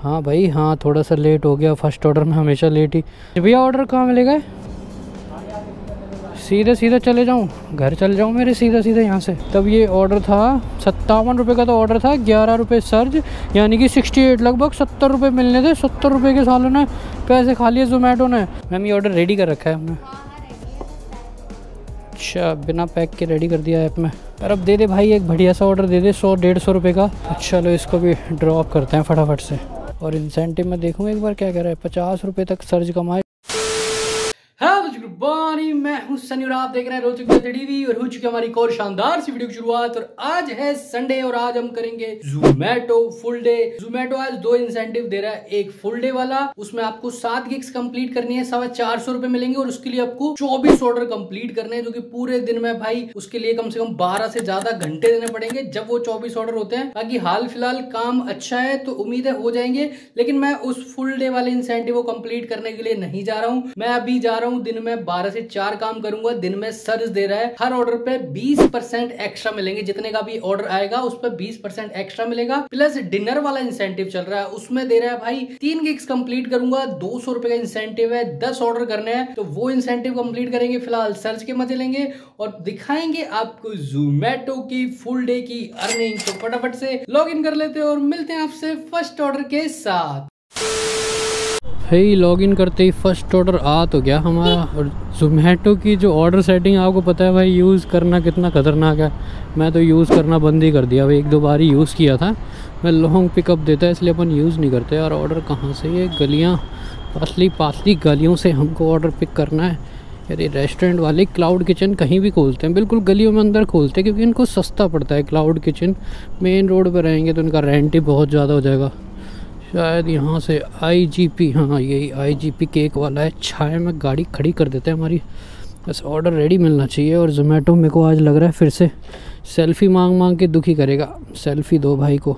हाँ भाई हाँ थोड़ा सा लेट हो गया। फ़र्स्ट ऑर्डर में हमेशा लेट ही। भैया ऑर्डर कहाँ मिलेगा? सीधे सीधे चले जाऊँ? घर चले जाऊँ मेरे? सीधे सीधे यहाँ से। तब ये ऑर्डर था, सत्तावन रुपये का तो ऑर्डर था, ग्यारह रुपये सर्ज यानी कि सिक्सटी एट लगभग सत्तर रुपये मिलने थे। सत्तर रुपये के सालों ने पैसे खा लिए जोमेटो ने। मैम, ये ऑर्डर रेडी कर रखा है हमने। अच्छा बिना पैक के रेडी कर दिया ऐप में। यार अब दे दे भाई, एक बढ़िया सा ऑर्डर दे दे, सौ, डेढ़ सौ रुपये का। अच्छा लो, इसको भी ड्रॉप करते हैं फटाफट से। और इंसेंटिव में देखूँ एक बार क्या कह रहा है, पचास रुपये तक सर्ज कमाए। हेलो मैं हूँ सनी और आप देख रहे हैं रोचक टीवी और हो चुकी हमारी एक और शानदार सी वीडियो की शुरुआत और आज है संडे और आज हम करेंगे जोमेटो फुल डे जोमेटो आज दो इंसेंटिव दे रहा है। एक फुल डे वाला, उसमें आपको सात गिग्स कंप्लीट करनी है, सवा चार सौ रुपए मिलेंगे और उसके लिए आपको चौबीस ऑर्डर कंप्लीट करने हैं, जो कि पूरे दिन में भाई उसके लिए कम से कम बारह से ज़्यादा घंटे देने पड़ेंगे, जब वो चौबीस ऑर्डर होते हैं। बाकी हाल फ़िलहाल काम अच्छा है तो उम्मीद है हो जाएँगे, लेकिन मैं उस फुल डे वाले इंसेंटिव को कंप्लीट करने के लिए नहीं जा रहा हूँ। मैं अभी जा रहा हूँ दिन में बारह से चार काम करूँगा, दिन में सर्च दे रहा है। हर ऑर्डर पे 20 परसेंट एक्स्ट्रा मिलेंगे, जितने का भी ऑर्डर आएगा, उस पर 20 परसेंट एक्स्ट्रा मिलेगा। प्लस डिनर वाला इंसेंटिव चल रहा है, उसमें दे रहा है भाई, तीन गिग्स कंप्लीट करूँगा, दो सौ रुपए का इंसेंटिव है, दस ऑर्डर करने हैं तो वो इंसेंटिव कंप्लीट करेंगे, फ़िलहाल सर्च के मज़े लेंगे और दिखाएँगे आपको जोमेटो की फुल डे की अर्निंग तो फटाफट से लॉग इन कर लेते हैं और मिलते हैं आपसे फ़र्स्ट ऑर्डर के साथ। भाई लॉगिन करते ही फ़र्स्ट ऑर्डर आ तो गया हमारा और जोमेटो की जो ऑर्डर सेटिंग आपको पता है भाई यूज़ करना कितना खतरनाक है। मैं तो यूज़ करना बंद ही कर दिया। भाई, एक दो बार ही यूज़ किया था। मैं लॉन्ग पिकअप देता है, इसलिए अपन यूज़ नहीं करते। यार ऑर्डर कहाँ से? ये गलियाँ पतली पातली गलियों से हमको ऑर्डर पिक करना है। यार रेस्टोरेंट वाले क्लाउड किचन कहीं भी खोलते हैं। बिल्कुल गलियों में अंदर खोलते हैं, क्योंकि इनको सस्ता पड़ता है क्लाउड किचन मेन रोड पर रहेंगे तो इनका रेंट ही बहुत ज़्यादा हो जाएगा। शायद यहाँ से आईजीपी हाँ यही आईजीपी केक वाला है। छाए में गाड़ी खड़ी कर देते हैं हमारी। बस ऑर्डर रेडी मिलना चाहिए और जोमेटो मेरे को आज लग रहा है फिर से सेल्फ़ी मांग मांग के दुखी करेगा। सेल्फ़ी दो भाई को।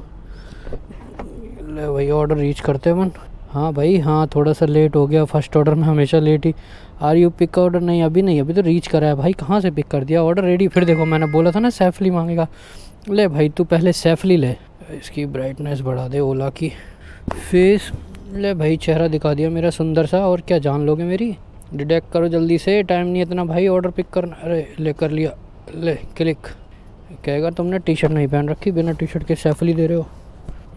ले भाई ऑर्डर रीच करते हैं मन हाँ भाई हाँ थोड़ा सा लेट हो गया। फ़र्स्ट ऑर्डर में हमेशा लेट ही। आर यू पिक ऑर्डर नहीं, अभी नहीं, अभी तो रीच करा है भाई। कहाँ से पिक कर दिया? ऑर्डर रेडी फिर देखो, मैंने बोला था ना सेफली मांगेगा। ले भाई, तू पहले सेफली ले। इसकी ब्राइटनेस बढ़ा दे ओला की। फेस, ले भाई चेहरा दिखा दिया मेरा सुंदर सा, और क्या जान लोगे मेरी? डिटेक्ट करो जल्दी से, टाइम नहीं इतना भाई ऑर्डर पिक करना, अरे ले कर लिया, ले क्लिक कहेगा तुमने टी शर्ट नहीं पहन रखी, बिना टी शर्ट के सेफली दे रहे हो।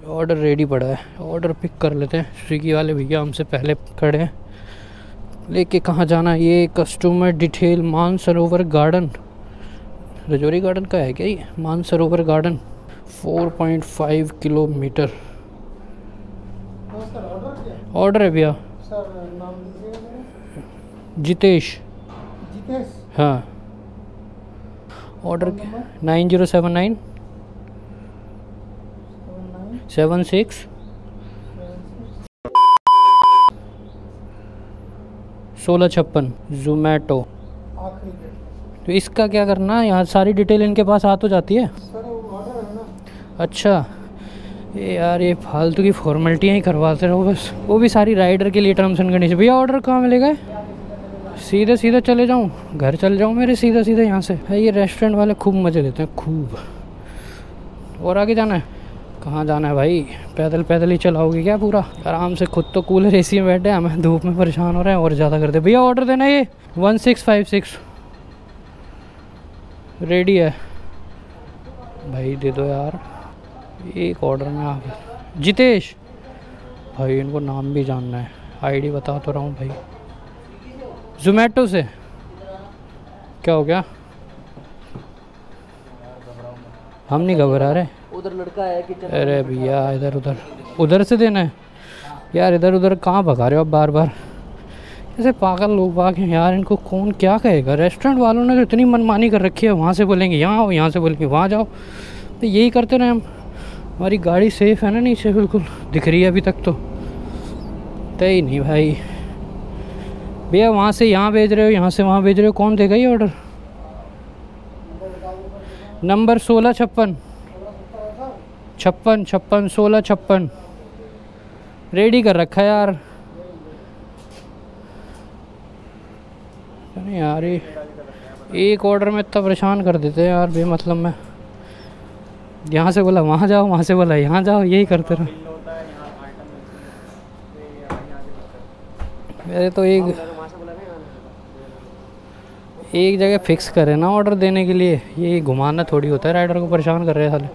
ऑर्डर रेडी पड़ा है ऑर्डर पिक कर लेते हैं। स्विगी वाले भैया हमसे पहले खड़े हैं। लेके कहाँ जाना ये customer detail Mansarovar Garden Rajouri Garden का है क्या ये? मानसरोवर गार्डन 4.5 किलोमीटर ऑर्डर है भैया। जितेश। जितेश? हाँ। Order nine zero seven nine. Seven six. सोलह छप्पन। जोमेटो तो इसका क्या करना है? यहाँ सारी डिटेल इनके पास आ तो जाती है? सर वो है ना। अच्छा। ये यार, ये फालतू की फॉर्मेलिटियाँ ही करवाते रहो बस। वो भी सारी राइडर के लिए टर्म्स एंड कंडीशन भैया ऑर्डर कहाँ मिलेगा? सीधे सीधे चले जाऊँ? घर चले जाऊँ मेरे सीधे सीधे यहाँ से? है ये रेस्टोरेंट वाले खूब मज़े देते हैं, खूब। और आगे जाना है? कहाँ जाना है भाई? पैदल पैदल ही चलाओगे क्या पूरा? आराम से खुद तो कूलर एसी में बैठे हमें धूप में परेशान हो रहे हैं, और ज़्यादा कर दे। भैया ऑर्डर देना ये। One six five six ready है। भाई, दे दो यार। एक ऑर्डर में आप। जितेश! भाई इनको नाम भी जानना है। आईडी बता तो रहा हूँ भाई। जोमेटो से। क्या हो गया? हम नहीं घबरा रहे। उधर लड़का है किचन अरे भैया इधर उधर। उधर से देना है। यार इधर उधर कहाँ भगा रहे हो आप बार बार ऐसे पागल लोग बाग हैं यार इनको कौन क्या कहेगा? रेस्टोरेंट वालों ने तो इतनी मनमानी कर रखी है वहाँ से बोलेंगे यहाँ आओ यहाँ से बोलेंगे वहाँ जाओ। तो यही करते रहे हम। हमारी गाड़ी सेफ़ है ना नीचे? बिल्कुल। दिख रही है अभी तक तो। तय नहीं भाई। भैया, वहाँ से यहाँ भेज रहे हो? यहाँ से वहाँ भेज रहे हो? कौन देगा ये ऑर्डर नंबर सोलह छप्पन। छप्पन छप्पन, सोलह छप्पन। रेडी कर रखा है यार। नहीं यार एक ऑर्डर में इतना परेशान कर देते हैं यार, बेमतलब में। यहाँ से बोला, वहाँ जाओ, वहाँ से बोला, यहाँ जाओ, यही करते रहो। मेरे तो एक एक जगह फिक्स करे ना ऑर्डर देने के लिए। ये घुमाना थोड़ी होता है राइडर को परेशान कर रहे हैं साले।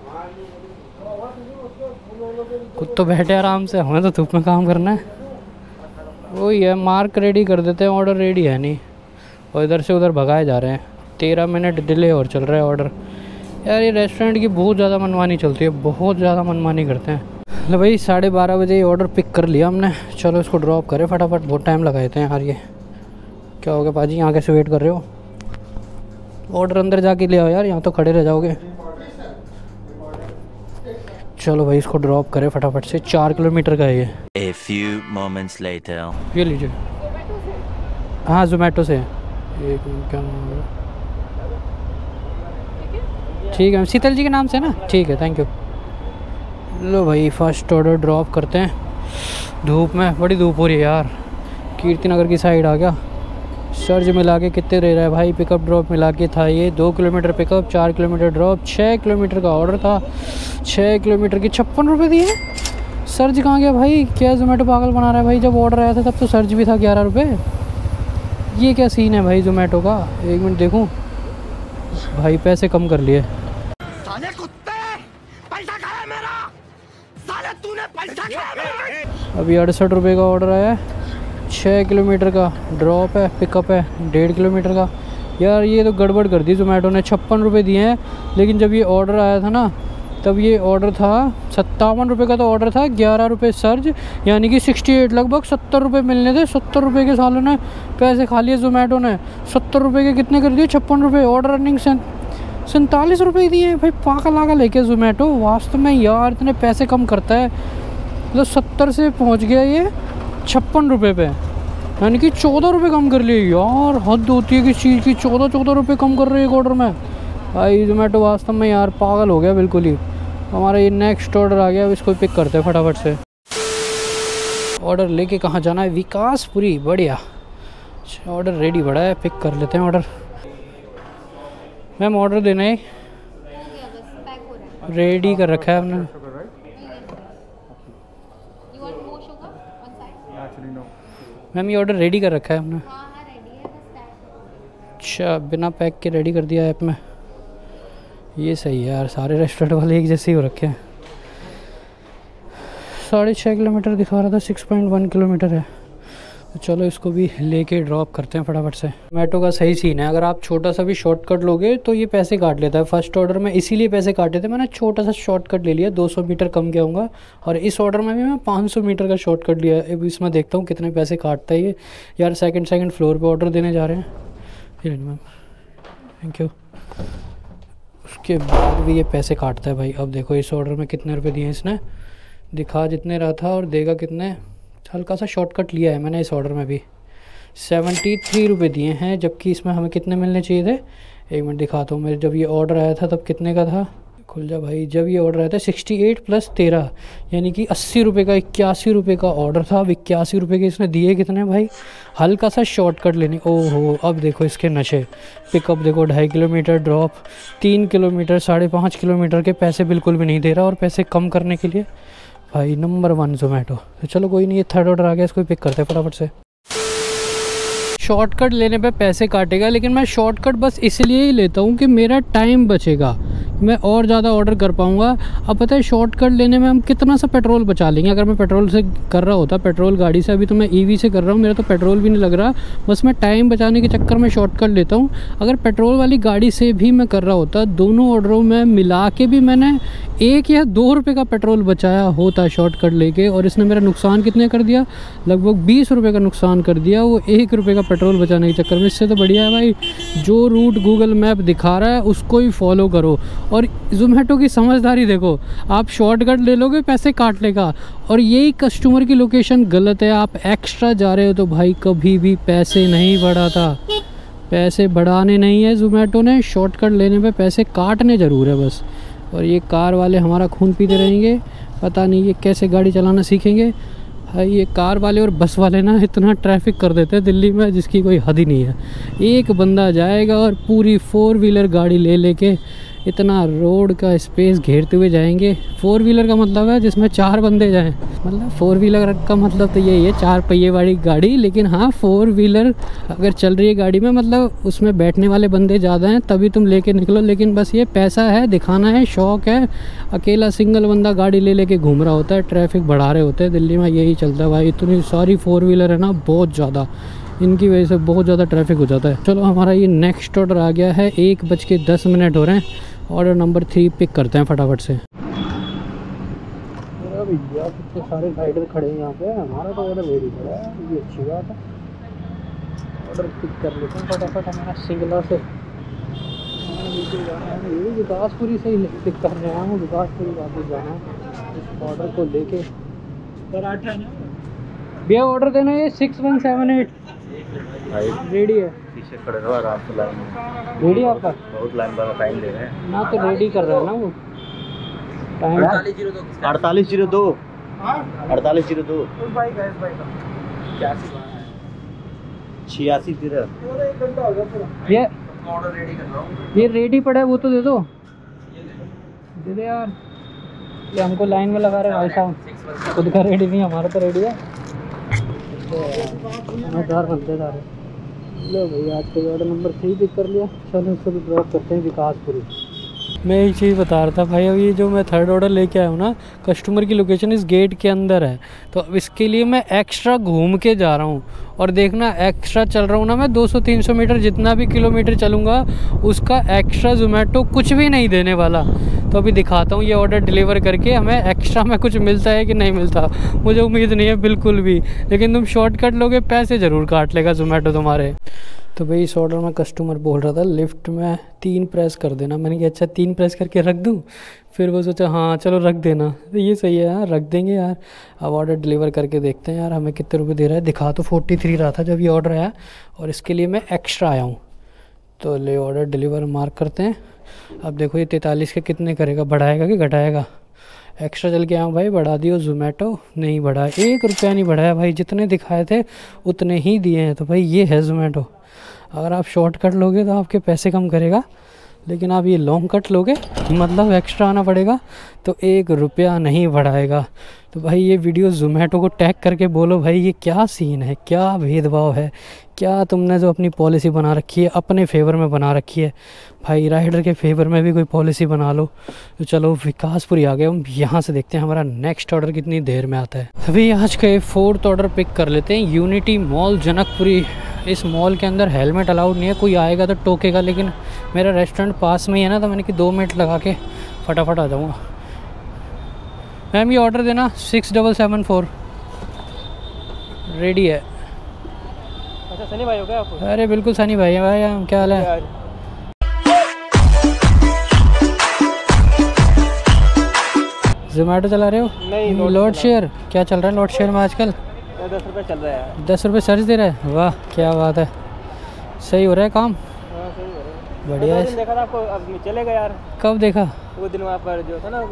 खुद तो बैठे आराम से, हमें तो धूप में काम करना है। वही है मार्क रेडी कर देते हैं ऑर्डर रेडी है नहीं। और इधर से उधर भगाए जा रहे हैं। तेरह मिनट डिले और चल रहा है ऑर्डर यार ये रेस्टोरेंट की बहुत ज़्यादा मनमानी चलती है बहुत ज़्यादा मनमानी करते हैं। लो भाई साढ़े बारह बजे ये ऑर्डर पिक कर लिया हमने। चलो इसको ड्रॉप करें फटाफट बहुत टाइम लगाए थे यार ये। क्या हो गया पाजी यहाँ कैसे वेट कर रहे हो? ऑर्डर अंदर जाके ले आओ यार यहाँ तो खड़े रह जाओगे। चलो भाई इसको ड्रॉप करें फटाफट से चार किलोमीटर का है ये। A few moments later. ये लीजिए। हाँ जोमेटो से। एक क्या नाम है? ठीक है। शीतल जी के नाम से ना? ठीक है थैंक यू लो भाई फ़र्स्ट ऑर्डर ड्रॉप करते हैं। धूप में, बड़ी धूप हो रही है यार। कीर्ति नगर की साइड आ गया। सर्ज मिला के कितने दे रहा है भाई? पिकअप ड्रॉप मिला के था ये। दो किलोमीटर पिकअप चार किलोमीटर ड्रॉप छः किलोमीटर का ऑर्डर था। छः किलोमीटर की छप्पन रुपये दिए सर्ज कहाँ गया भाई? क्या जोमेटो पागल बना रहा है भाई? जब ऑर्डर आया था, तब तो सर्ज भी था ग्यारह रुपये ये क्या सीन है भाई जोमेटो का? एक मिनट देखूँ। भाई, पैसे कम कर लिए। अभी अड़सठ रुपये का ऑर्डर आया है। छः किलोमीटर का ड्रॉप है पिकअप है, डेढ़ किलोमीटर का। यार, ये तो गड़बड़ कर दी जोमेटो ने। छप्पन रुपये दिए हैं, लेकिन जब ये ऑर्डर आया था ना, तब ये ऑर्डर था, सत्तावन रुपये का तो ऑर्डर था, ग्यारह रुपये सर्ज यानी कि सिक्सटी एट लगभग सत्तर रुपये मिलने थे। सत्तर रुपये के सालों ने पैसे खा लिए जोमेटो ने। सत्तर रुपये के कितने कर दिए? छप्पन रुपये ऑर्डर रनिंग से सैंतालीस रुपये दिए भाई पाका लाका लेके जोमेटो वास्तव में यार, इतने पैसे कम करता है। मतलब सत्तर से पहुँच गया ये छप्पन रुपये पे। यानी कि चौदह रुपये कम कर लिए। यार हद होती है किस चीज़ की? चौदह चौदह रुपये कम कर रहे हैं एक ऑर्डर में? भाई जोमेटो वास्तव में यार पागल हो गया बिल्कुल ही। हमारा ये नेक्स्ट ऑर्डर आ गया अब इसको पिक करते हैं फटाफट से। ऑर्डर लेके कहाँ जाना है? विकासपुरी बढ़िया। ऑर्डर रेडी बड़ा है पिक कर लेते हैं ऑर्डर मैम ऑर्डर देना है। रेडी कर रखा है हमने। मैम ये ऑर्डर रेडी कर रखा है हमने। हाँ हाँ अच्छा बिना पैक के रेडी कर दिया ऐप में। ये सही है यार सारे रेस्टोरेंट वाले एक जैसे ही हो रखे हैं। साढ़े छः किलोमीटर दिखा रहा था सिक्स पॉइंट वन किलोमीटर है। तो चलो इसको भी लेके ड्रॉप करते हैं फटाफट से। मेट्रो का सही सीन है। अगर आप छोटा सा भी शॉर्टकट लोगे तो ये पैसे काट लेता है। फ़र्स्ट ऑर्डर में इसीलिए पैसे काटे थे, मैंने छोटा सा शॉर्टकट ले लिया 200 मीटर कम गया हूँगा और इस ऑर्डर में भी मैं 500 मीटर का शॉर्टकट लिया। अब इसमें देखता हूँ कितने पैसे काटता है ये। यार सेकेंड सेकंड फ्लोर पर ऑर्डर देने जा रहे हैं। मैम। थैंक यू उसके बाद भी ये पैसे काटता है भाई। अब देखो, इस ऑर्डर में कितने रुपए दिए हैं इसने। दिखा जितने रहा था और देगा कितने। हल्का सा शॉर्टकट लिया है मैंने इस ऑर्डर में भी। सेवेंटी थ्री रुपये दिए हैं, जबकि इसमें हमें कितने मिलने चाहिए थे? एक मिनट दिखाता हूँ, मेरे जब ये ऑर्डर आया था, तब कितने का था? खुल जा भाई, जब ये ऑर्डर आया था सिक्सटी एट प्लस तेरह, यानी कि अस्सी रुपये का, इक्यासी रुपये का ऑर्डर था। अब इक्यासी रुपये के इसने दिए कितने भाई? हल्का सा शॉर्टकट लेने, ओहो, अब देखो इसके नशे। पिकअप देखो, ढाई किलोमीटर ड्रॉप तीन किलोमीटर, साढ़े पाँच किलोमीटर के पैसे बिल्कुल भी नहीं दे रहा, और पैसे कम करने के लिए। भाई नंबर वन जोमेटो तो चलो कोई नहीं, ये थर्ड ऑर्डर आ गया, इसको पिक करते हैं फटाफट से। शॉर्टकट लेने पे पैसे काटेगा, लेकिन मैं शॉर्टकट बस इसलिए ही लेता हूँ कि मेरा टाइम बचेगा। मैं और ज़्यादा ऑर्डर कर पाऊँगा। अब पता है शॉर्टकट लेने में हम कितना सा पेट्रोल बचा लेंगे? अगर मैं पेट्रोल से कर रहा होता पेट्रोल गाड़ी से, अभी तो मैं ईवी से कर रहा हूँ, मेरा तो पेट्रोल भी नहीं लग रहा। बस मैं टाइम बचाने के चक्कर में शॉर्टकट लेता हूँ। अगर पेट्रोल वाली गाड़ी से भी मैं कर रहा होता, दोनों ऑर्डरों में मिला के भी मैंने एक या दो रुपये का पेट्रोल बचाया होता शॉर्टकट लेके, और इसने मेरा नुकसान कितने कर दिया? लगभग बीस रुपये का नुकसान कर दिया, वो एक रुपये का पेट्रोल बचाने के चक्कर में। इससे तो बढ़िया है भाई, जो रूट गूगल मैप दिखा रहा है, उसको ही फॉलो करो। और जोमेटो की समझदारी देखो, आप शॉर्टकट ले लोगे पैसे काट लेगा और यही कस्टमर की लोकेशन गलत है, आप एक्स्ट्रा जा रहे हो तो भाई कभी भी पैसे नहीं बढ़ाता। पैसे बढ़ाने नहीं है जोमेटो ने शॉर्टकट लेने पे पैसे काटने ज़रूर है बस। और ये कार वाले हमारा खून पीते रहेंगे, पता नहीं ये कैसे गाड़ी चलाना सीखेंगे। भाई ये कार वाले और बस वाले ना इतना ट्रैफ़िक कर देते हैं दिल्ली में, जिसकी कोई हद ही नहीं है। एक बंदा जाएगा और पूरी फोर व्हीलर गाड़ी ले लेके इतना रोड का स्पेस घेरते हुए जाएँगे। फोर व्हीलर का मतलब है जिसमें चार बंदे जाएँ। मतलब फोर व्हीलर का मतलब तो यही है, चार पहिए वाली गाड़ी, लेकिन हाँ फोर व्हीलर अगर चल रही है गाड़ी में मतलब उसमें बैठने वाले बंदे ज़्यादा हैं, तभी तुम लेके निकलो। लेकिन बस ये पैसा है, दिखाना है, शौक है। अकेला सिंगल बंदा गाड़ी ले लेके घूम रहा होता है ट्रैफ़िक बढ़ा रहे होते हैं। दिल्ली में यही चलता है भाई। इतनी सारी फोर व्हीलर है ना, बहुत ज़्यादा। इनकी वजह से बहुत ज़्यादा ट्रैफ़िक हो जाता है। चलो, हमारा ये नेक्स्ट ऑर्डर आ गया है। एक बज के दस मिनट हो रहे हैं। ऑर्डर नंबर थ्री पिक करते हैं फटाफट से। भैया कितने सारे राइडर खड़े हैं यहाँ पे। हमारा तो ऑर्डर है। ये अच्छी बात है। ऑर्डर पिक कर लेते हैं फटाफट हमारा सिंगला से। ये विकासपुरी से ही पिक कर रहे हैं। विकासपुरी वापस जाना है। इस ऑर्डर को लेके। पराठा भैया ऑर्डर देना ये six one seven eight ready है। पीछे खड़े रहो आराम से लाइन में। रेडी है आपका? बहुत लाइन वाला टाइम ले रहे हैं। ना तो रेडी कर रहा है ना वो। टाइम अड़तालीस ज़ीरो दो। अड़तालीस ज़ीरो दो। छियासी तेरह। ये ये रेडी पड़ा है वो तो दे दो। दे दे यार। ये हमको लाइन में लगा रहे भाई साहब। खुद का रेडी नहीं हमारा तो रेडी है। समझदार बनते जा रहे लो भाई, आज का ऑर्डर नंबर थ्री पिक कर लिया। चलो, इसको भी ड्रॉप करते हैं विकासपुरी। मैं एक चीज़ बता रहा था भाई ये जो मैं थर्ड ऑर्डर लेके आया हूँ ना कस्टमर की लोकेशन इस गेट के अंदर है। तो अब इसके लिए मैं एक्स्ट्रा घूम के जा रहा हूँ। और देखना एक्स्ट्रा चल रहा हूँ ना मैं 200-300 मीटर जितना भी किलोमीटर चलूँगा, उसका एक्स्ट्रा जोमेटो कुछ भी नहीं देने वाला। तो अभी दिखाता हूँ, ये ऑर्डर डिलीवर करके हमें एक्स्ट्रा में कुछ मिलता है कि नहीं मिलता। मुझे उम्मीद नहीं है, बिल्कुल भी। लेकिन तुम शॉर्टकट लोगे, पैसे ज़रूर काट लेगा जोमेटो तुम्हारे। तो भाई इस ऑर्डर में कस्टमर बोल रहा था लिफ्ट में तीन प्रेस कर देना। मैंने कहा अच्छा तीन प्रेस करके रख दूँ? फिर वो सोचा हाँ चलो रख देना। तो ये सही है यार, रख देंगे यार। अब ऑर्डर डिलीवर करके देखते हैं यार, हमें कितने रुपए दे रहा है। दिखा तो फोर्टी थ्री रहा था जब ये ऑर्डर आया, और इसके लिए मैं एक्स्ट्रा आया हूँ। तो ले ऑर्डर डिलीवर मार्क करते हैं। अब देखो ये तैंतालीस के कितने करेगा, बढ़ाएगा कि घटाएगा? एक्स्ट्रा चल के आऊँ भाई, बढ़ा दियो जोमेटो नहीं बढ़ा, एक रुपया नहीं बढ़ाया भाई, जितने दिखाए थे, उतने ही दिए हैं। तो भाई ये है जोमेटो अगर आप शॉर्ट कट लोगे तो आपके पैसे कम करेगा, लेकिन आप ये लॉन्ग कट लोगे मतलब एक्स्ट्रा आना पड़ेगा तो एक रुपया नहीं बढ़ाएगा। तो भाई ये वीडियो जोमेटो को टैग करके बोलो भाई, ये क्या सीन है? क्या भेदभाव है? क्या तुमने जो अपनी पॉलिसी बना रखी है, अपने फेवर में बना रखी है? भाई राइडर के फेवर में भी कोई पॉलिसी बना लो। तो चलो विकासपुरी आ गए, हम यहाँ से देखते हैं हमारा नेक्स्ट ऑर्डर कितनी देर में आता है। अभी आज का फोर्थ ऑर्डर पिक कर लेते हैं यूनिटी मॉल जनकपुरी। इस मॉल के अंदर हेलमेट अलाउड नहीं है, कोई आएगा तो टोकेगा, लेकिन मेरा रेस्टोरेंट पास में ही है ना तो मैंने कि दो मिनट लगा के फटाफट आ जाऊँगा। मैम ये ऑर्डर देना। Six double seven four ready है। अच्छा सनी भाई हो गया आपको? अरे बिल्कुल सनी भाई है भाई हम क्या हाल है? जोमेटो चला रहे हो? नहीं, लोड शेयर क्या चल रहा है लोड शेयर में आजकल? दस रुपये चल रहा है दस रुपये सर्च दे रहा है? वाह क्या बात है। सही हो रहा है काम? हाँ सही है बढ़िया है। देखा था आपको अब चलेगा यार। कब देखा? वो दिन वहाँ पर जो था ना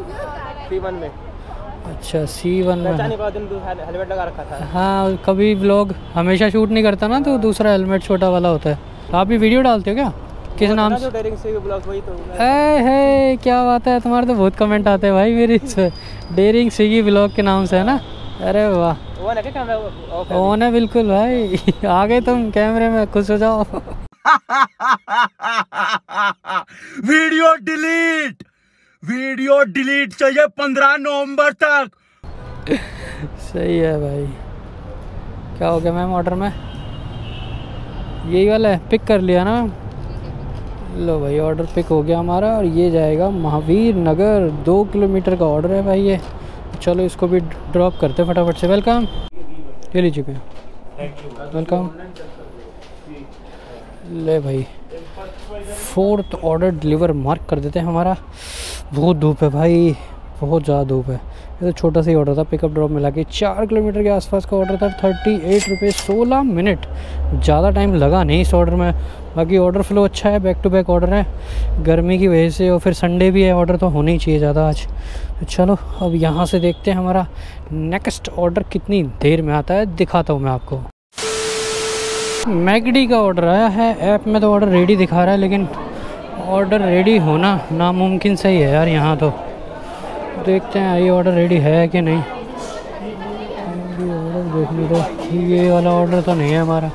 सी वन में। अच्छा सी वन में। हेलमेट लगा रखा था। हाँ कभी व्लॉग हमेशा शूट नहीं करता ना तो दूसरा हेलमेट छोटा वाला होता है। आप भी वीडियो डालते हो क्या? किस नाम से? ब्लॉग तो ए है क्या बात है तुम्हारे तो बहुत कमेंट आते हैं भाई मेरे इस डेयरिंग स्विगी ब्लॉग के नाम से है ना? अरे वाह। वो ना क्या कैमरा ऑफ़ है? है बिल्कुल भाई। आ गए तुम कैमरे में खुश हो जाओ। वीडियो डिलीट वीडियो डिलीट चाहिए पंद्रह नवंबर तक। सही है भाई। क्या हो गया मैम ऑर्डर में? यही वाला है पिक कर लिया ना लो भाई ऑर्डर पिक हो गया हमारा और ये जाएगा महावीर नगर, दो किलोमीटर का ऑर्डर है भाई ये। चलो इसको भी ड्रॉप करते फटाफट से। वेलकम ले लीजिए भैया वेलकम ले भाई फोर्थ ऑर्डर डिलीवर मार्क कर देते हैं हमारा। बहुत धूप है भाई, बहुत ज़्यादा धूप है। ये तो छोटा सा ही ऑर्डर था पिकअप ड्रॉप मिला के चार किलोमीटर के आसपास का ऑर्डर था थर्टी एट रुपये सोलह मिनट ज़्यादा टाइम लगा नहीं इस ऑर्डर में। बाकी ऑर्डर फ्लो अच्छा है बैक टू बैक ऑर्डर है। गर्मी की वजह से और फिर संडे भी है ऑर्डर तो होना ही चाहिए ज़्यादा आज। तो चलो, अब यहाँ से देखते हैं हमारा नेक्स्ट ऑर्डर कितनी देर में आता है, दिखाता हूँ मैं आपको। मैगडी का ऑर्डर आया है ऐप में तो ऑर्डर रेडी दिखा रहा है, लेकिन ऑर्डर रेडी होना नामुमकिन सही है यार यहाँ तो। देखते हैं, ये ऑर्डर रेडी है कि नहीं? ऑर्डर देखने दो ये वाला ऑर्डर तो नहीं है हमारा।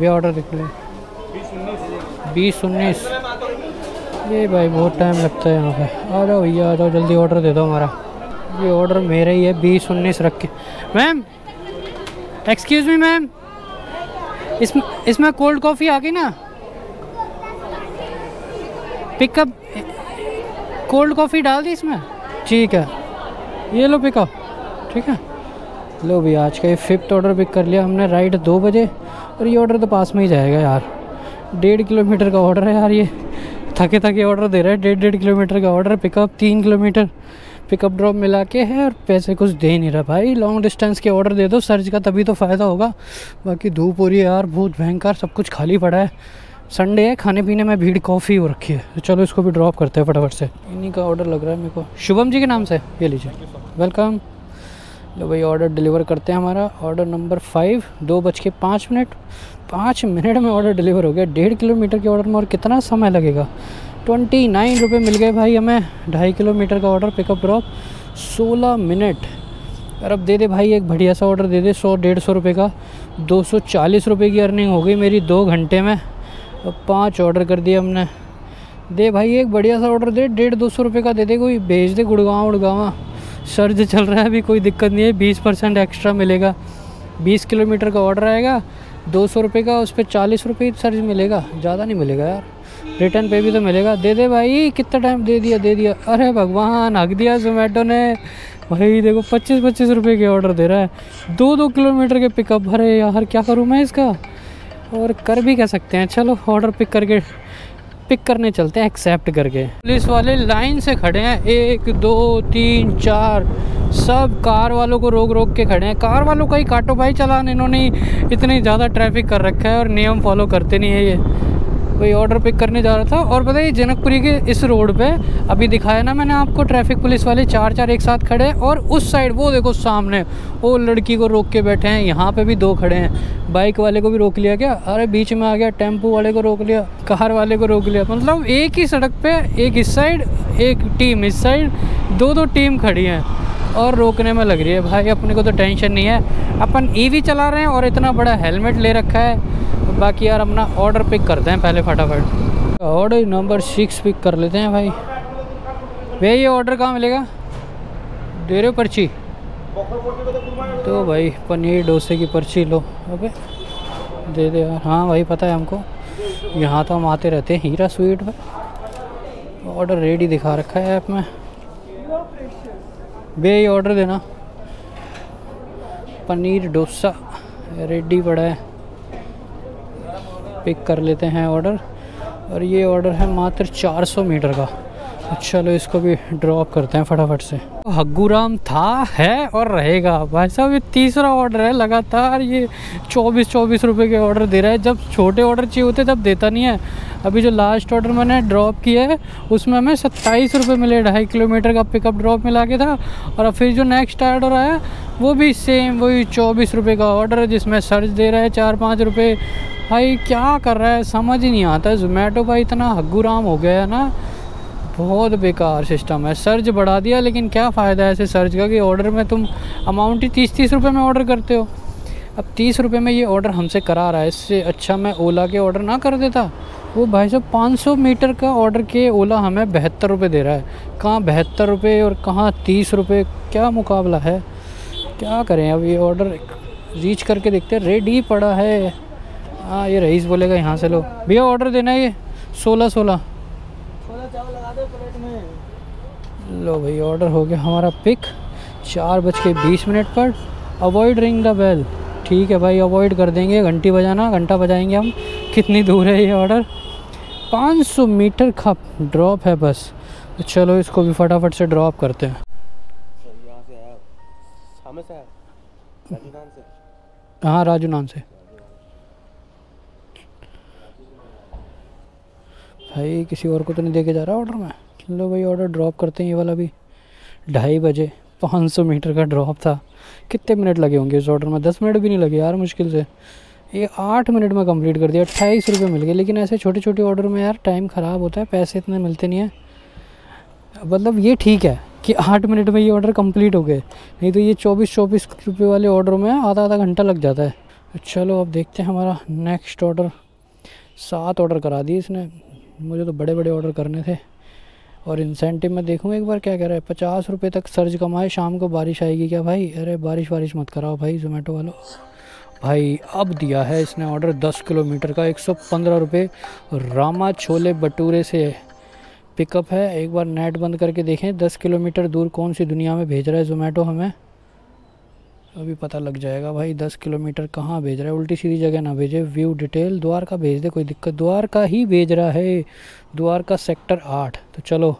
ये ऑर्डर देख ले। बीस उन्नीस। ये भाई बहुत टाइम लगता है यहाँ पे। आ जाओ भैया, आ जाओ, जल्दी ऑर्डर दे दो हमारा। ये ऑर्डर मेरा ही है, बीस उन्नीस रख के। मैम एक्सक्यूज़ मी मैम इसमें इसमें कोल्ड कॉफ़ी आ गई ना? पिकअप कोल्ड कॉफ़ी डाल दी इसमें? ठीक है। ये लो पिकअप ठीक है। लो भी आज का ये फिफ्थ ऑर्डर पिक कर लिया हमने राइट दो बजे। और ये ऑर्डर तो पास में ही जाएगा यार। डेढ़ किलोमीटर का ऑर्डर है यार ये। थके थके ऑर्डर दे रहा है, डेढ़ डेढ़ किलोमीटर का ऑर्डर पिकअप तीन किलोमीटर। पिकअप ड्रॉप मिला के है और पैसे कुछ दे नहीं रहा भाई। लॉन्ग डिस्टेंस के ऑर्डर दे दो सर्च का तभी तो फ़ायदा होगा। बाकी धूप हो रही है यार, बहुत भयंकर, सब कुछ खाली पड़ा है। संडे है खाने पीने में भीड़ कॉफ़ी हो रखी है। तो चलो इसको भी ड्रॉप करते हैं फटाफट से। इन्हीं का ऑर्डर लग रहा है मेरे को। शुभम जी के नाम से? ये लीजिए। वेलकम लो भाई ऑर्डर डिलीवर करते हैं हमारा। ऑर्डर नंबर फाइव दो बज के पाँच मिनट। पाँच मिनट में ऑर्डर डिलीवर हो गया। डेढ़ किलोमीटर के ऑर्डर में और कितना समय लगेगा? ट्वेंटी नाइन रुपये मिल गए भाई हमें। ढाई किलोमीटर का ऑर्डर पिकअप ड्रॉप सोलह मिनट। और अब दे दे भाई एक बढ़िया सा ऑर्डर दे दे। सौ डेढ़ सौ रुपये का। दो सौ चालीस रुपये की अर्निंग हो गई मेरी दो घंटे में। अब पाँच ऑर्डर कर दिए हमने। दे भाई, एक बढ़िया सा ऑर्डर दे, डेढ़ दो सौ रुपये का दे दे, कोई भेज दे गुड़गांव, उड़गावा। सर्ज चल रहा है अभी, कोई दिक्कत नहीं है, बीस परसेंट एक्स्ट्रा मिलेगा। बीस किलोमीटर का ऑर्डर आएगा, दो सौ रुपये का, उस पर चालीस रुपये सर्ज मिलेगा। ज़्यादा नहीं मिलेगा यार। रिटर्न पे भी तो मिलेगा। दे दे भाई, कितना टाइम दे दिया दे दिया। अरे भगवान, हक दिया जोमेटो ने। भाई, देखो, पच्चीस पच्चीस रुपये के ऑर्डर दे रहा है। दो दो किलोमीटर के पिकअप अरे यार, क्या करूँ मैं इसका? और कर भी कह सकते हैं। चलो ऑर्डर पिक करके पिक करने चलते हैं एक्सेप्ट करके। पुलिस वाले लाइन से खड़े हैं। एक, दो, तीन, चार, सब कार वालों को रोक रोक के खड़े हैं। कार वालों का ही काटो भाई, चलान। इन्होंने इतनी ज़्यादा ट्रैफ़िक कर रखा है और नियम फॉलो करते नहीं है ये। वही ऑर्डर पिक करने जा रहा था और है जनकपुरी के इस रोड पे अभी दिखाया ना मैंने आपको ट्रैफ़िक पुलिस वाले चार चार एक साथ खड़े हैं और उस साइड वो देखो सामने, वो लड़की को रोक के बैठे हैं, यहाँ पे भी दो खड़े हैं। बाइक वाले को भी रोक लिया क्या? अरे बीच में आ गया, टेंपो वाले को रोक लिया, कार वाले को रोक लिया। मतलब एक ही सड़क पर एक इस साइड एक टीम इस साइड दो दो टीम खड़ी हैं और रोकने में लग रही है। भाई, अपने को तो टेंशन नहीं है। अपन ईवी चला रहे हैं और इतना बड़ा हेलमेट ले रखा है। बाकी यार अपना ऑर्डर पिक करते हैं पहले फटाफट। ऑर्डर नंबर सिक्स पिक कर लेते हैं भाई। भैया, ये ऑर्डर कहाँ मिलेगा? दे रहे हो पर्ची? तो भाई, पनीर डोसे की पर्ची लो। ओके। दे दे यार। हाँ भाई, पता है हमको। यहाँ तो हम आते रहते हैं। हीरा स्वीट में ऑर्डर रेडी दिखा रखा है ऐप में। ये ऑर्डर देना। पनीर डोसा। रेडी पड़ा है। पिक कर लेते हैं ऑर्डर और ये ऑर्डर है मात्र 400 मीटर का। चलो इसको भी ड्रॉप करते हैं फटाफट से। हग्गू राम था, है और रहेगा। भाई साहब, ये तीसरा ऑर्डर है, लगातार ये चौबीस चौबीस रुपए के ऑर्डर दे रहा है। जब छोटे ऑर्डर चाहिए होते, तब देता नहीं है। अभी जो लास्ट ऑर्डर मैंने ड्रॉप किया है, उसमें हमें सत्ताईस रुपये मिले, ढाई किलोमीटर का पिकअप ड्रॉप मिला के था। और फिर जो नेक्स्ट ऑर्डर आया, वो भी सेम वही चौबीस रुपये का ऑर्डर है, जिसमें सर्च दे रहा है चार पाँच रुपये भाई, क्या कर रहा है? समझ ही नहीं आता। जोमेटो भाई इतना हग्गू राम हो गया है ना। बहुत बेकार सिस्टम है। सर्च बढ़ा दिया, लेकिन क्या फ़ायदा है ऐसे सर्च का कि ऑर्डर में तुम अमाउंट ही तीस तीस रुपये में ऑर्डर करते हो। अब तीस रुपये में ये ऑर्डर हमसे करा रहा है, इससे अच्छा मैं ओला के ऑर्डर ना कर देता। वो भाई साहब पाँच सौ मीटर का ऑर्डर के ओला हमें बहत्तर रुपये दे रहा है। कहाँ बहत्तर रुपये और कहाँ तीस रुपये क्या मुकाबला है? क्या करें अब ये ऑर्डर रीच करके देखते हैं। रेडी पड़ा है। हाँ ये रईस बोलेगा यहाँ से लो। भैया ऑर्डर देना है ये। सोलह सोलह लो भाई ऑर्डर हो गया हमारा पिक चार बज के बीस मिनट पर। अवॉइड रिंग द बेल ठीक है भाई अवॉइड कर देंगे। घंटी बजाना घंटा बजाएँगे हम। कितनी दूर है ये ऑर्डर 500 मीटर का ड्रॉप है बस। तो चलो इसको भी फटाफट से ड्रॉप करते हैं। हाँ राजू नाम से। भाई, किसी और को तो नहीं दे के जा रहा ऑर्डर में? लो भाई ऑर्डर ड्रॉप करते हैं ये वाला भी। ढाई बजे, पाँच सौ मीटर का ड्रॉप था। कितने मिनट लगे होंगे इस ऑर्डर में? दस मिनट भी नहीं लगे यार, मुश्किल से। ये आठ मिनट में कंप्लीट कर दिया, अट्ठाईस रुपये मिल गए। लेकिन ऐसे छोटे छोटे ऑर्डर में यार टाइम ख़राब होता है, पैसे इतने मिलते नहीं हैं। मतलब ये ठीक है कि आठ मिनट में ये ऑर्डर कंप्लीट हो गए। नहीं तो ये चौबीस चौबीस रुपये वाले ऑर्डर में आधा आधा घंटा लग जाता है। चलो अब देखते हैं हमारा नेक्स्ट ऑर्डर सात ऑर्डर करा दिए इसने। मुझे तो बड़े बड़े ऑर्डर करने थे। और इंसेंटिव में देखूँ एक बार क्या कह रहा है, पचास रुपये तक सर्ज कमाए, शाम को बारिश आएगी क्या भाई? अरे बारिश वारिश मत कराओ भाई जोमेटो वालों। भाई, अब दिया है इसने ऑर्डर दस किलोमीटर का, एक सौ पंद्रह रुपये रामा छोले भटूरे से पिकअप है। एक बार नेट बंद करके देखें, दस किलोमीटर दूर कौन सी दुनिया में भेज रहा है जोमेटो हमें? अभी पता लग जाएगा भाई, दस किलोमीटर कहाँ भेज रहा है? उल्टी सीधी जगह ना भेजे। व्यू डिटेल द्वारका भेज दे, कोई दिक्कत। द्वारका ही भेज रहा है। द्वारका सेक्टर आठ। तो चलो,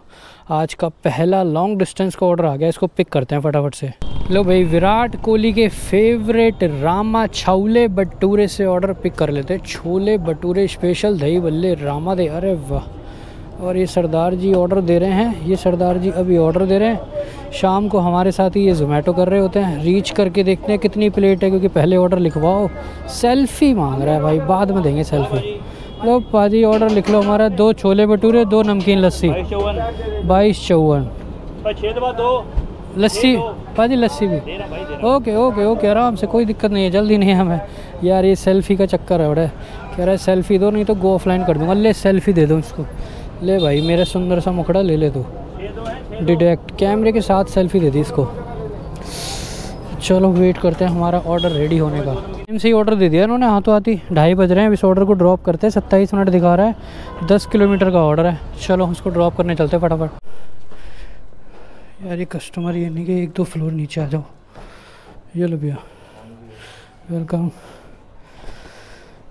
आज का पहला लॉन्ग डिस्टेंस का ऑर्डर आ गया। इसको पिक करते हैं फटाफट से। लो भाई, विराट कोहली के फेवरेट रामा छाउले भटूरे से ऑर्डर पिक कर लेते हैं। छोले भटूरे स्पेशल दही बल्ले, रामा दे। अरे वाह। और ये सरदार जी ऑर्डर दे रहे हैं। ये सरदार जी अभी ऑर्डर दे रहे हैं। शाम को हमारे साथ ही ये जोमेटो कर रहे होते हैं। रीच करके देखते हैं कितनी प्लेट है, क्योंकि पहले ऑर्डर लिखवाओ। सेल्फ़ी मांग रहा है भाई, बाद में देंगे सेल्फ़ी लो भाजी ऑर्डर लिख लो हमारा। दो छोले भटूरे, दो नमकीन लस्सी। बाईस चौवन। लस्सी, भाजी, लस्सी भी। ओके ओके ओके आराम से, कोई दिक्कत नहीं है, जल्दी नहीं है हमें। यार, ये सेल्फ़ी का चक्कर है, बड़ा। कह रहा है सेल्फ़ी दो, नहीं तो गो ऑफलाइन कर दूँगा। ले सेल्फ़ी दे दो इसको। ले भाई, मेरा सुंदर सा मुखड़ा ले ले तू। डिटेक्ट कैमरे के साथ सेल्फी दे दी इसको। चलो वेट करते हैं, हमारा ऑर्डर रेडी होने का। टाइम से ही ऑर्डर दे दिया इन्होंने हाथों हाथी ढाई बज रहे हैं, इस ऑर्डर को ड्रॉप करते हैं, सत्ताईस मिनट दिखा रहा है, दस किलोमीटर का ऑर्डर है। चलो, उसको ड्रॉप करने चलते हैं फटाफट। यार, ये कस्टमर ये नहीं कि एक दो फ्लोर नीचे आ जाओ। ये लो भैया वेलकम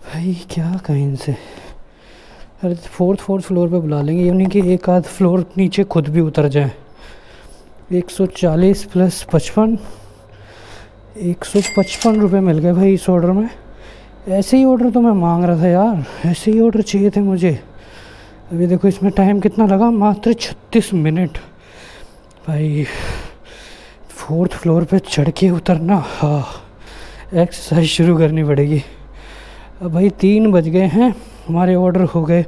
भाई, क्या कहें इनसे? अरे फोर्थ फोर्थ फ्लोर पे बुला लेंगे, ये नहीं कि एक आध फ्लोर नीचे खुद भी उतर जाए। 140 प्लस पचपन। एक सौ पचपन रुपये मिल गए भाई इस ऑर्डर में। ऐसे ही ऑर्डर तो मैं मांग रहा था यार। ऐसे ही ऑर्डर चाहिए थे मुझे। अभी देखो इसमें टाइम कितना लगा? मात्र छत्तीस मिनट। भाई फोर्थ फ्लोर पे चढ़ के उतरना। हाँ एक्सरसाइज शुरू करनी पड़ेगी। अब भाई तीन बज गए हैं। हमारे ऑर्डर हो गए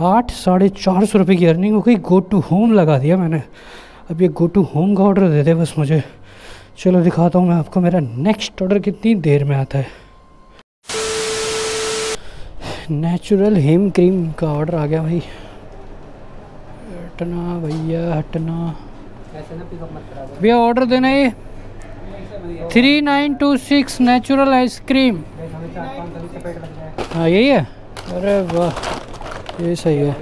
आठ, साढ़े चार सौ रुपये की अर्निंग हो गई। गो टू होम लगा दिया मैंने। अब ये गो टू होम का ऑर्डर दे दे बस मुझे। चलो दिखाता हूँ मैं आपको मेरा नेक्स्ट ऑर्डर कितनी देर में आता है। नेचुरल हेम क्रीम का ऑर्डर आ गया भाई। हटना भैया हटना। भैया ऑर्डर देना ये। Three nine two six natural ice cream हाँ यही है? अरे वाह ये सही है।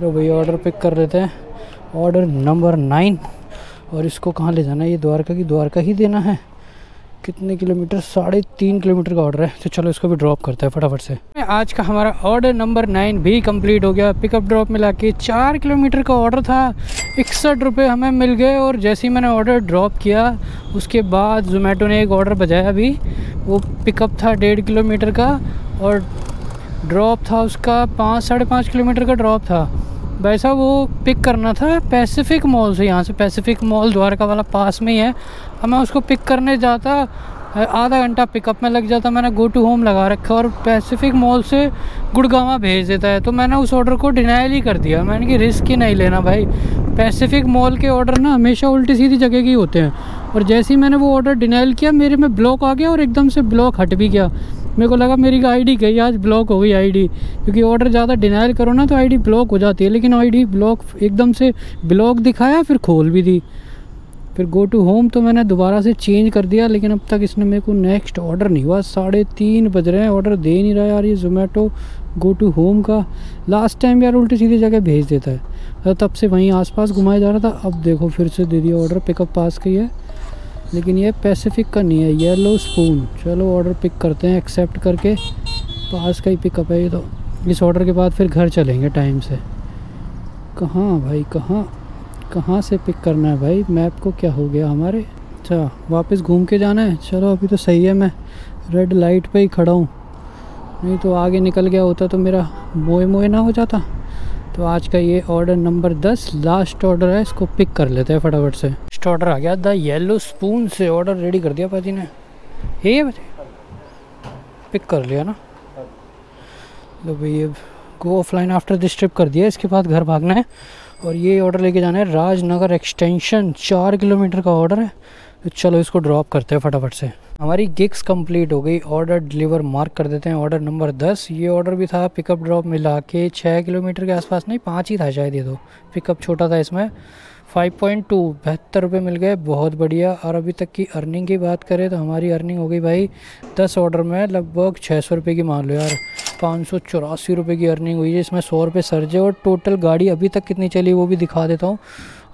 तो भैया ऑर्डर पिक कर लेते हैं। Order number nine. और इसको कहाँ ले जाना है? ये द्वारका की द्वारका ही देना है। कितने किलोमीटर? साढ़े तीन किलोमीटर का ऑर्डर है। तो चलो इसको भी ड्रॉप करते हैं फटाफट से। आज का हमारा ऑर्डर नंबर नाइन भी कंप्लीट हो गया। पिकअप ड्रॉप मिला के चार किलोमीटर का ऑर्डर था। इकसठ रुपये हमें मिल गए और जैसे ही मैंने ऑर्डर ड्रॉप किया, उसके बाद जोमेटो ने एक ऑर्डर बजाया अभी। वो पिकअप था डेढ़ किलोमीटर का और ड्रॉप था उसका पाँच, साढ़े पाँच किलोमीटर का ड्रॉप था। वैसा वो पिक करना था पैसिफिक मॉल से यहाँ से। पैसिफिक मॉल द्वारका वाला पास में ही है। अब मैं उसको पिक करने जाता, आधा घंटा पिकअप में लग जाता, मैंने गो टू होम लगा रखा और पैसिफिक मॉल से गुड़गावा भेज देता है। तो मैंने उस ऑर्डर को डिनाइल ही कर दिया। मैंने कि रिस्क ही नहीं लेना भाई। पैसिफिक मॉल के ऑर्डर ना हमेशा उल्टी सीधी जगह के होते हैं। और जैसे ही मैंने वो ऑर्डर डिनाइल किया, मेरे में ब्लॉक आ गया और एकदम से ब्लॉक हट भी गया। मेरे को लगा मेरी आईडी गई, आज ब्लॉक हो गई आईडी क्योंकि ऑर्डर ज़्यादा डिनाइल करो ना तो आईडी ब्लॉक हो जाती है। लेकिन आईडी ब्लॉक एकदम से ब्लॉक दिखाया, फिर खोल भी दी। फिर गो टू होम तो मैंने दोबारा से चेंज कर दिया, लेकिन अब तक इसने मेरे को नेक्स्ट ऑर्डर नहीं हुआ। साढ़े तीन बज रहे हैं ऑर्डर दे नहीं रहा यार ये जोमेटो गो टू होम का लास्ट टाइम यार उल्टी सीधी जगह भेज देता है। तब से वहीं आसपास घुमाया जा रहा था, अब देखो फिर से दे दिया ऑर्डर पिकअप पास की है। लेकिन ये पैसिफिक का नहीं है येलो स्पून चलो ऑर्डर पिक करते हैं एक्सेप्ट करके। पास का ही पिकअप है ये तो। इस ऑर्डर के बाद फिर घर चलेंगे टाइम से। कहाँ भाई, कहाँ? कहाँ से पिक करना है भाई? मैप को क्या हो गया हमारे? अच्छा वापस घूम के जाना है? चलो, अभी तो सही है मैं। रेड लाइट पे ही खड़ा हूँ। नहीं तो आगे निकल गया होता तो मेरा मोए मोए ना हो जाता। तो आज का ये ऑर्डर नंबर दस लास्ट ऑर्डर है, इसको पिक कर लेते हैं फटाफट से। नेक्स्ट ऑर्डर आ गया। द येलो स्पून से ऑर्डर रेडी कर दिया पाजी ने। ये बचे पिक कर लिया ना? तो भाई अब go offline after this trip कर दिया। इसके बाद घर भागना है। और ये ऑर्डर लेके जाना है। राजनगर एक्सटेंशन चार किलोमीटर का ऑर्डर है। तो चलो इसको ड्रॉप करते हैं फटाफट से। हमारी गिग्स कंप्लीट हो गई। ऑर्डर डिलीवर मार्क कर देते हैं। ऑर्डर नंबर दस। ये ऑर्डर भी था पिकअप ड्रॉप मिला के छः किलोमीटर के आसपास नहीं, पाँच ही था शायद ये तो। पिकअप छोटा था इसमें। फाइव पॉइंट टू बहत्तर रुपये मिल गए, बहुत बढ़िया। और अभी तक की अर्निंग की बात करें तो हमारी अर्निंग हो गई भाई दस ऑर्डर में लगभग छः सौ रुपये की मान लो यार। पाँच सौ चौरासी रुपये की अर्निंग हुई है, इसमें सौ रुपये सर्जे और टोटल गाड़ी अभी तक कितनी चली वो भी दिखा देता हूँ।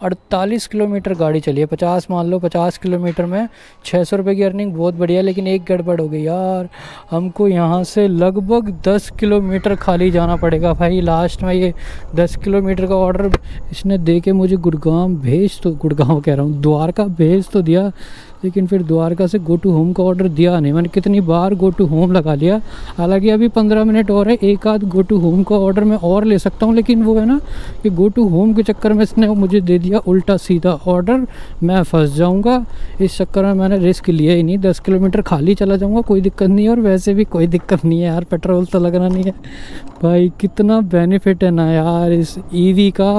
अड़तालीस किलोमीटर गाड़ी चली है। पचास मान लो, पचास किलोमीटर में छः सौ रुपये की अर्निंग बहुत बढ़िया, लेकिन एक गड़बड़ हो गई यार। हमको यहाँ से लगभग दस किलोमीटर खाली जाना पड़ेगा भाई। लास्ट में ये दस किलोमीटर का ऑर्डर इसने दे के मुझे गुड़गांव भेज तो गुड़गांव कह रहा हूँ, द्वारका भेज तो दिया। लेकिन फिर द्वारका से गो टू होम का ऑर्डर दिया नहीं। मैंने कितनी बार गो टू होम लगा लिया। हालाँकि अभी पंद्रह मिनट और है, एक आध गो टू होम का ऑर्डर मैं और ले सकता हूँ, लेकिन वो है ना कि गो टू होम के चक्कर में इसने मुझे दे दिया उल्टा सीधा ऑर्डर मैं फंस जाऊँगा। इस चक्कर में मैंने रिस्क लिया ही नहीं। दस किलोमीटर खाली चला जाऊँगा, कोई दिक्कत नहीं है। और वैसे भी कोई दिक्कत नहीं है यार पेट्रोल तो लगना नहीं है। भाई, कितना बेनिफिट है ना यार इस ईवी का।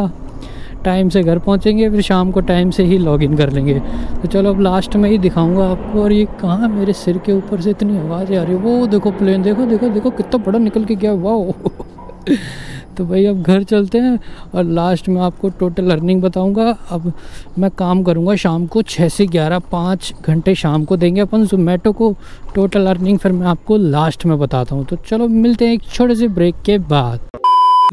टाइम से घर पहुँचेंगे, फिर शाम को टाइम से ही लॉगिन कर लेंगे। तो चलो अब लास्ट में ही दिखाऊँगा आपको, और ये कहाँ मेरे सिर के ऊपर से इतनी आवाज़ आ रही है? वो देखो प्लेन देखो देखो देखो, कितना बड़ा निकल के गया वाह तो भाई अब घर चलते हैं, और लास्ट में आपको टोटल अर्निंग बताऊँगा। अब मैं काम करूँगा शाम को छः से ग्यारह, पाँच घंटे शाम को देंगे अपन जोमेटो को। टोटल अर्निंग फिर मैं आपको लास्ट में बताता हूँ। तो चलो मिलते हैं एक छोटे से ब्रेक के बाद।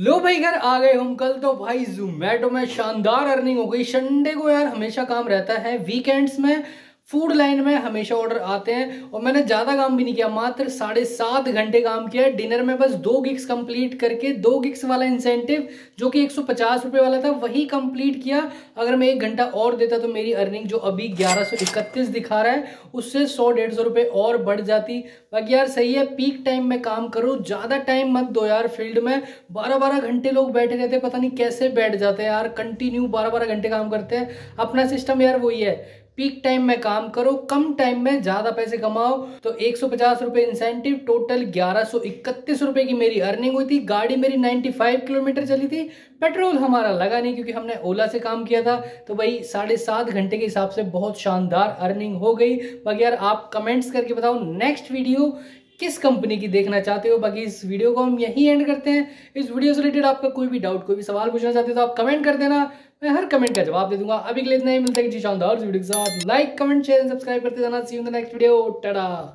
लो भाई, घर आ गए हम कल तो भाई जोमेटो में शानदार अर्निंग हो गई। संडे को यार हमेशा काम रहता है। वीकेंड्स में फ़ूड लाइन में हमेशा ऑर्डर आते हैं और मैंने ज़्यादा काम भी नहीं किया, मात्र साढ़े सात घंटे काम किया डिनर में बस दो गिग्स कंप्लीट करके, दो गिग्स वाला इंसेंटिव जो कि एक सौ वाला था, वही कंप्लीट किया। अगर मैं एक घंटा और देता तो मेरी अर्निंग जो अभी ग्यारह दिखा रहा है, उससे सौ डेढ़ सौ और बढ़ जाती। बाकी यार सही है पीक टाइम में काम करो, ज़्यादा टाइम मत दो यार फ़ील्ड में। बारह बारह घंटे लोग बैठे रहते पता नहीं कैसे बैठ जाते हैं यार। कंटिन्यू बारह बारह घंटे काम करते हैं। अपना सिस्टम यार वही है पीक टाइम में काम करो, कम टाइम में ज़्यादा पैसे कमाओ। तो एक सौ इंसेंटिव टोटल ग्यारह सौ की मेरी अर्निंग हुई थी। गाड़ी मेरी 95 किलोमीटर चली थी। पेट्रोल हमारा लगा नहीं क्योंकि हमने ओला से काम किया था। तो भाई, साढ़े सात घंटे के हिसाब से बहुत शानदार अर्निंग हो गई। बाकी यार, आप कमेंट्स करके बताओ। नेक्स्ट वीडियो किस कंपनी की देखना चाहते हो? बाकी इस वीडियो को हम यही एंड करते हैं। इस वीडियो से रिलेटेड आपका कोई भी डाउट कोई भी सवाल पूछना चाहते हो तो आप कमेंट कर देना। मैं हर कमेंट का जवाब दे दूँगा। अभी के लिए इतना ही। मिलता है जी शानदार वीडियो के साथ। लाइक कमेंट शेयर सब्सक्राइब करते जाना see in the next video tata